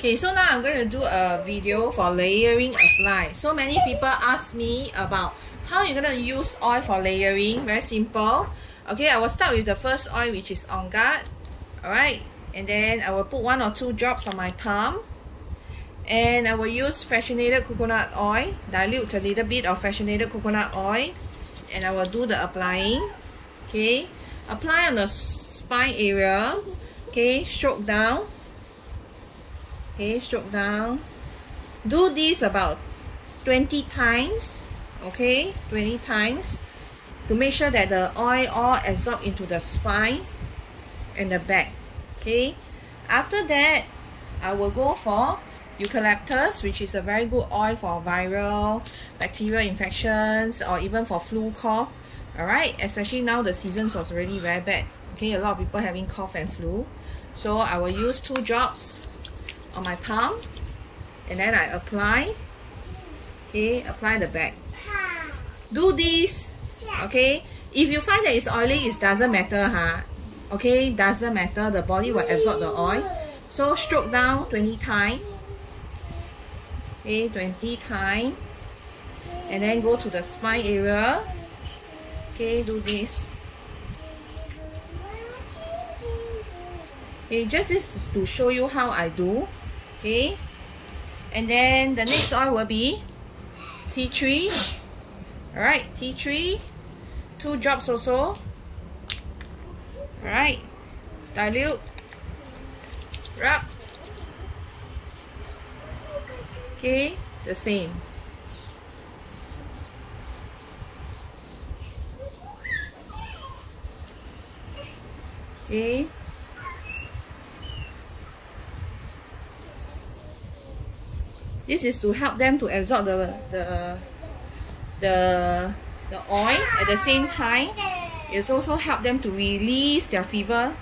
Okay, so now I'm going to do a video for layering apply. So many people ask me about how you're going to use oil for layering. Very simple. Okay, I will start with the first oil which is on guard. Alright, and then I will put one or two drops on my palm. And I will use fractionated coconut oil, dilute a little bit of fractionated coconut oil. And I will do the applying. Okay, apply on the spine area. Okay, stroke down okay stroke down. Do this about 20 times okay? 20 times to make sure that the oil all absorb into the spine and the back okay? After that I will go for eucalyptus which is a very good oil for viral bacterial infections or even for flu cough alright? Especially now the seasons was already very bad okay? A lot of people having cough and flu. So I will use two drops on my palm and then I apply okay apply the back do this okay? If you find that it's oily it doesn't matter huh okay? Doesn't matter the body will absorb the oil. So stroke down 20 times okay 20 times and then go to the spine area okay do this okay just this to show you how I do. Okay. And then the next oil will be tea tree all right tea tree two drops also. All right dilute. Wrap okay the same. Okay This is to help them to absorb the the the the oil at the same time. It's also help them to release their fever,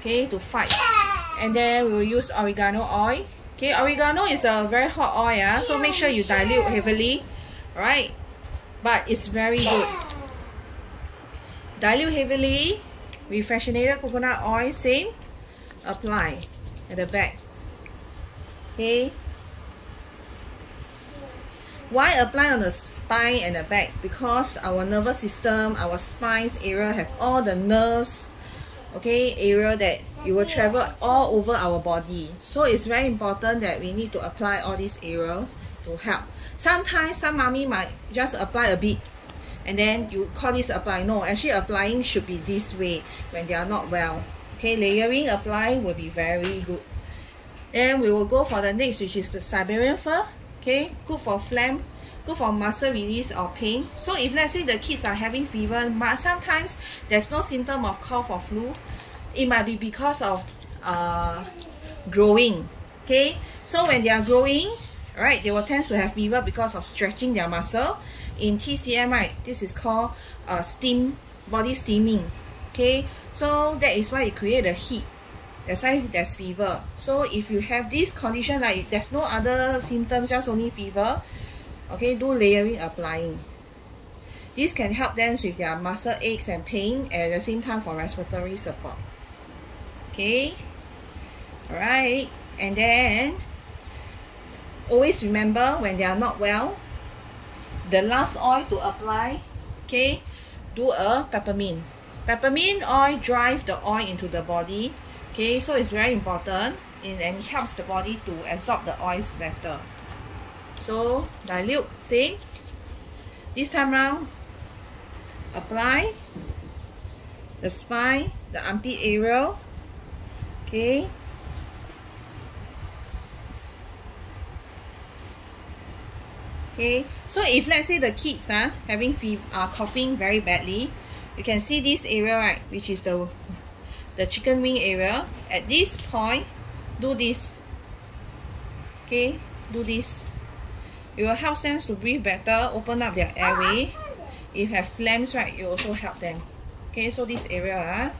okay, to fight. And then we will use oregano oil. Okay, oregano is a very hot oil, yeah, so make sure you dilute heavily, right? But it's very good. Dilute heavily with fractionated coconut oil, same. Apply at the back. Okay, why apply on the spine and the back? Because our nervous system, our spine's area have all the nerves, okay, area that it will travel all over our body. So it's very important that we need to apply all these areas to help. Sometimes some mommy might just apply a bit and then you call this apply. No, actually applying should be this way when they are not well. Okay, layering apply will be very good. Then we will go for the next which is the Siberian fir okay? Good for phlegm good for muscle release or pain. So if let's say the kids are having fever but sometimes there's no symptom of cough or flu it might be because of uh, growing okay? So when they are growing right they will tend to have fever because of stretching their muscle. In TCM right this is called uh, steam body steaming okay? So that is why it create a heat that's why there's fever. So if you have this condition like there's no other symptoms just only fever okay do layering applying. This can help them with their muscle aches and pain at the same time for respiratory support. Okay? All right and then always remember when they are not well the last oil to apply okay do a peppermint. Peppermint oil drive the oil into the body okay so it's very important and it helps the body to absorb the oils better. So dilute same this time round apply the spine the armpit area okay? Okay so if let's say the kids are uh, having fever are coughing very badly you can see this area right which is the the chicken wing area. At this point do this. Okay do this. It will help them to breathe better open up their airway. If you have phlegms right it also help them. Okay so this area ah,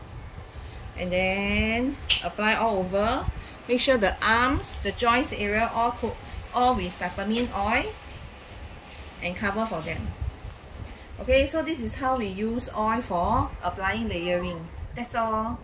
and then apply all over. Make sure the arms the joints area all cook all with peppermint oil and cover for them. Okay so this is how we use oil for applying layering. That's all